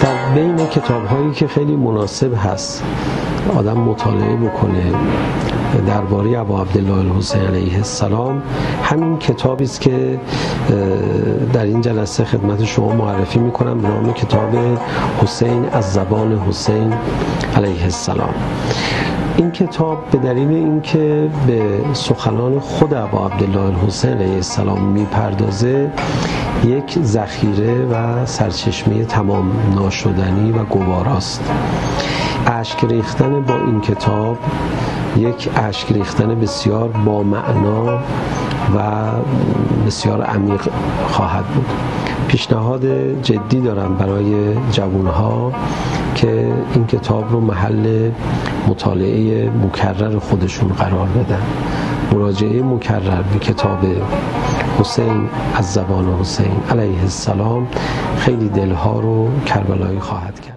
در بین کتاب هایی که خیلی مناسب هست آدم مطالعه بکنه. درباره ابا عبدالله الحسین علیه السلام. همین کتابی است که در این جلسه خدمت شما معرفی می‌کنم به نام کتاب حسین از زبان حسین علیه السلام. این کتاب به دلیل اینکه به سخنان خود ابا عبدالله الحسین علیه السلام می‌پردازه یک ذخیره و سرچشمه تمام ناشدنی و گواراست اشک ریختن با این کتاب یک اشک ریختن بسیار با معنا و بسیار عمیق خواهد بود. پیشنهاد جدی دارم برای جوانها که این کتاب رو محل مطالعه مکرر خودشون قرار بدن. مراجعه مکرر به کتاب حسین از زبان حسین علیه السلام خیلی دلها رو کربلایی خواهد کرد.